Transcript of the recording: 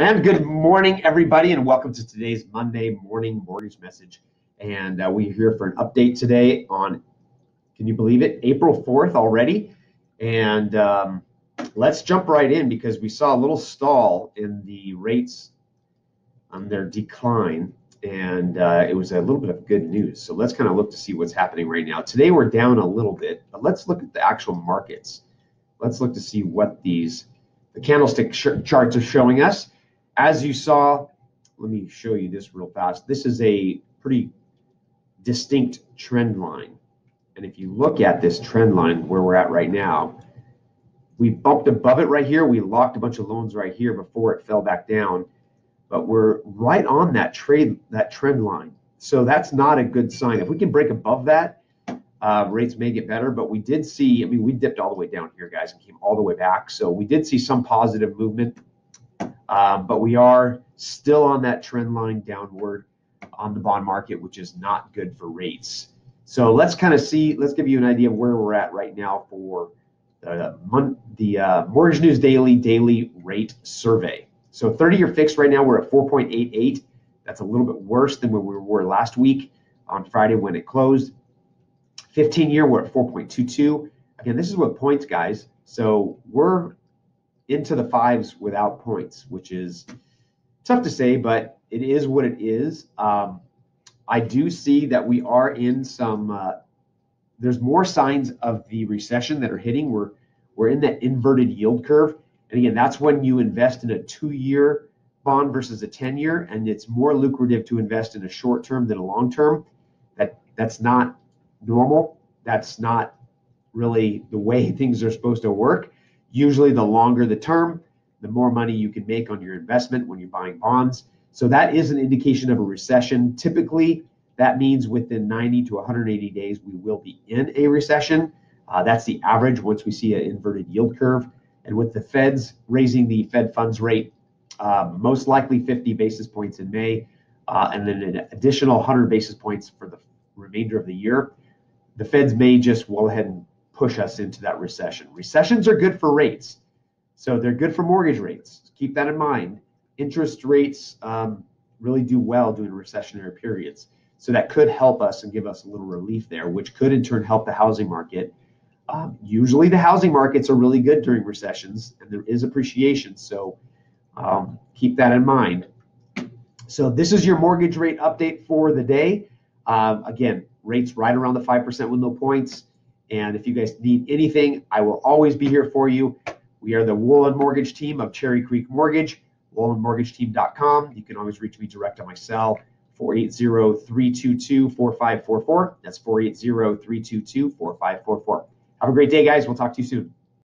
And good morning, everybody, and welcome to today's Monday morning mortgage message. And uh, we're here for an update today on, can you believe it, April 4th already? And um, let's jump right in because we saw a little stall in the rates on their decline, and uh, it was a little bit of good news. So let's kind of look to see what's happening right now. Today we're down a little bit, but let's look at the actual markets. Let's look to see what these the candlestick charts are showing us as you saw, let me show you this real fast. This is a pretty distinct trend line. And if you look at this trend line where we're at right now, we bumped above it right here. We locked a bunch of loans right here before it fell back down. But we're right on that trade that trend line. So that's not a good sign. If we can break above that, uh, rates may get better. But we did see, I mean, we dipped all the way down here, guys, and came all the way back. So we did see some positive movement um, but we are still on that trend line downward on the bond market, which is not good for rates. So let's kind of see, let's give you an idea of where we're at right now for the, month, the uh, Mortgage News Daily daily rate survey. So 30 year fixed right now, we're at 4.88. That's a little bit worse than where we were last week on Friday when it closed. 15 year, we're at 4.22. Again, this is with points, guys. So we're into the fives without points, which is tough to say, but it is what it is. Um, I do see that we are in some. Uh, there's more signs of the recession that are hitting. We're we're in that inverted yield curve, and again, that's when you invest in a two-year bond versus a 10-year, and it's more lucrative to invest in a short term than a long term. That that's not normal. That's not really the way things are supposed to work. Usually, the longer the term, the more money you can make on your investment when you're buying bonds. So, that is an indication of a recession. Typically, that means within 90 to 180 days, we will be in a recession. Uh, that's the average once we see an inverted yield curve. And with the Feds raising the Fed funds rate, uh, most likely 50 basis points in May, uh, and then an additional 100 basis points for the remainder of the year, the Feds may just go ahead and push us into that recession. Recessions are good for rates, so they're good for mortgage rates. Keep that in mind. Interest rates um, really do well during recessionary periods. So that could help us and give us a little relief there, which could in turn help the housing market. Um, usually, the housing markets are really good during recessions, and there is appreciation. So um, keep that in mind. So this is your mortgage rate update for the day. Um, again, rates right around the 5% with no points. And if you guys need anything, I will always be here for you. We are the Wohland Mortgage team of Cherry Creek Mortgage, wohlandmortgageteam.com. You can always reach me direct on my cell, 480-322-4544. That's 480-322-4544. Have a great day, guys. We'll talk to you soon.